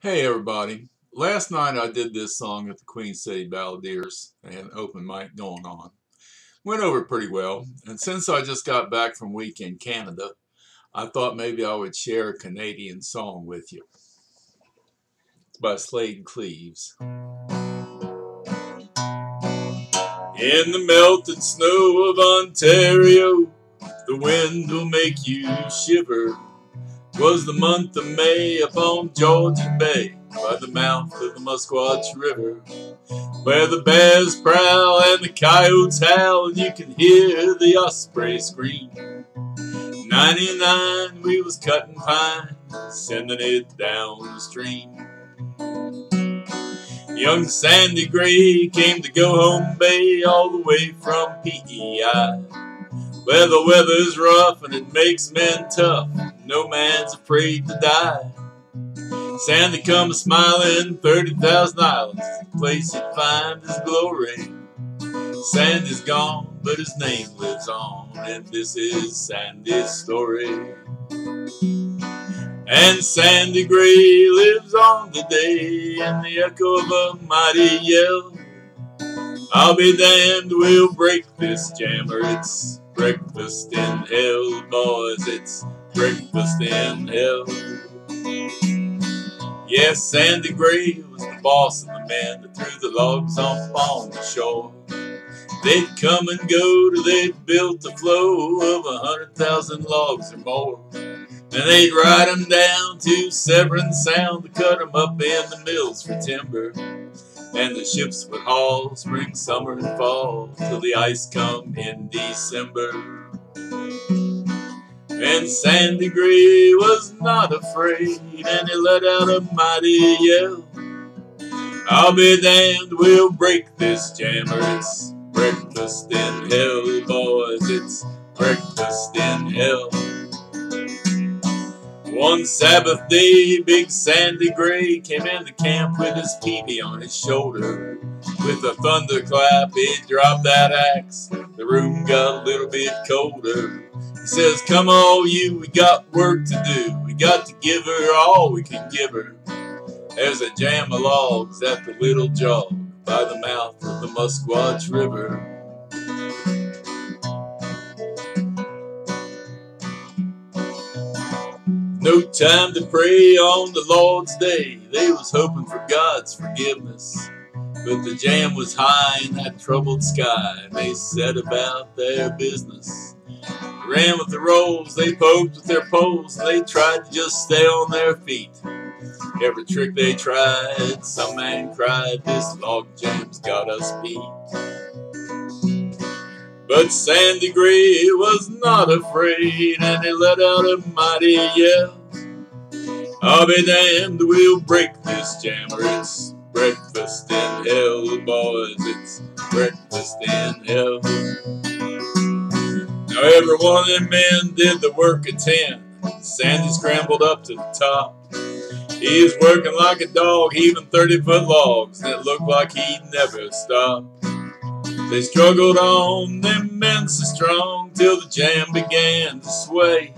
Hey everybody. Last night I did this song at the Queen City Balladeers. They had an open mic going on. Went over pretty well. And since I just got back from week in Canada, I thought maybe I would share a Canadian song with you. It's by Slaid Cleaves. In the melted snow of Ontario, the wind will make you shiver. Was the month of May upon Georgian Bay by the mouth of the Musquash River, where the bears prowl and the coyotes howl, and you can hear the osprey scream. 99 we was cutting pine, sending it down the stream. Young Sandy Gray came to Go Home Bay all the way from PEI, where the weather's rough and it makes men tough no man's afraid to die. Sandy comes smiling, 30,000 islands, the place he'd find his glory. Sandy's gone, but his name lives on, and this is Sandy's story. And Sandy Gray lives on today in the echo of a mighty yell. I'll be damned, we'll break this jammer. It's breakfast in hell, boys. It's breakfast in hell. Yes, Sandy Gray was the boss of the men that threw the logs off on the shore. They'd come and go till they'd built a flow of a hundred thousand logs or more. And they'd ride 'em down to Severn Sound to cut 'em up in the mills for timber. And the ships would haul spring, summer, and fall till the ice come in December. And Sandy Gray was not afraid, and he let out a mighty yell. I'll be damned, we'll break this jammer. It's breakfast in hell, boys. It's breakfast in hell. One Sabbath day, big Sandy Gray came into camp with his peavey on his shoulder. With a thunderclap, he dropped that axe. The room got a little bit colder. He says, Come on, you, we got work to do. We got to give her all we can give her. There's a jam of logs at the little jog by the mouth of the Musquash River. No time to pray on the Lord's day. They was hoping for God's forgiveness. But the jam was high in that troubled sky, and they set about their business. They Ran with the rolls, they poked with their poles, and they tried to just stay on their feet. Every trick they tried, some man cried, This log jam's got us beat. But Sandy Gray was not afraid, and he let out a mighty yell. I'll be damned, we'll break this jammer. It's breakfast in hell, boys. It's breakfast in hell. Now every one of them men did the work of ten. Sandy scrambled up to the top. He was working like a dog, heaving 30 foot logs, and it looked like he'd never stop. They struggled on, them men so strong, till the jam began to sway.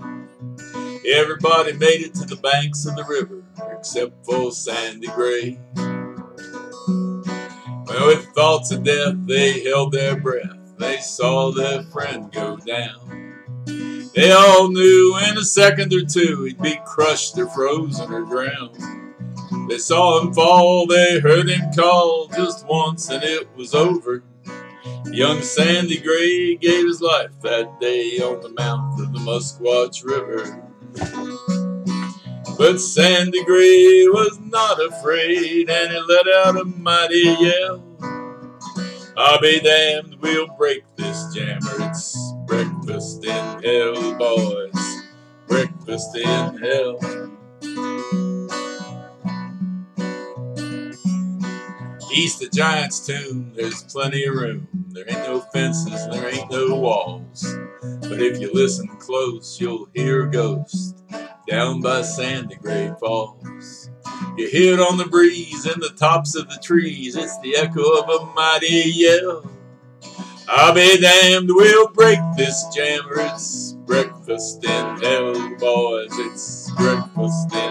Everybody made it to the banks of the river, except for Sandy Gray. Well, with thoughts of death, they held their breath. They saw their friend go down. They all knew in a second or two he'd be crushed or frozen or drowned. They saw him fall, they heard him call just once, and it was over. Young Sandy Gray gave his life that day on the mouth of the Musquash River. But Sandy Gray was not afraid, and he let out a mighty yell. I'll be damned, we'll break this jammer. It's breakfast in hell, boys. Breakfast in hell. East of Giant's Tomb, there's plenty of room. There ain't no fences, there ain't no walls. But if you listen close, you'll hear a ghost down by Sandy Gray Falls. You hear it on the breeze in the tops of the trees. It's the echo of a mighty yell. I'll be damned, we'll break this jammer. It's breakfast in hell, boys. It's breakfast in